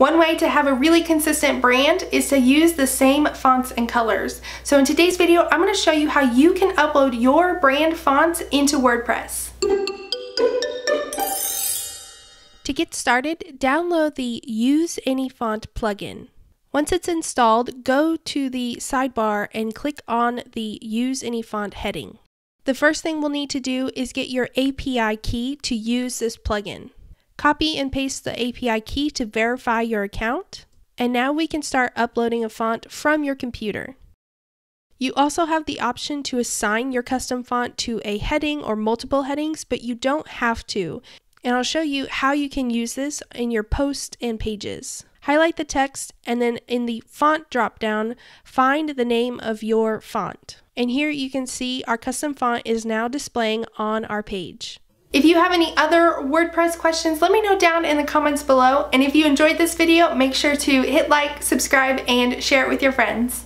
One way to have a really consistent brand is to use the same fonts and colors. So in today's video, I'm gonna show you how you can upload your brand fonts into WordPress. To get started, download the Use Any Font plugin. Once it's installed, go to the sidebar and click on the Use Any Font heading. The first thing we'll need to do is get your API key to use this plugin. Copy and paste the API key to verify your account, and now we can start uploading a font from your computer. You also have the option to assign your custom font to a heading or multiple headings, but you don't have to and I'll show you how you can use this in your posts and pages. Highlight the text and then in the font dropdown, find the name of your font. And here you can see our custom font is now displaying on our page. If you have any other WordPress questions, let me know down in the comments below. And if you enjoyed this video, make sure to hit like, subscribe, and share it with your friends.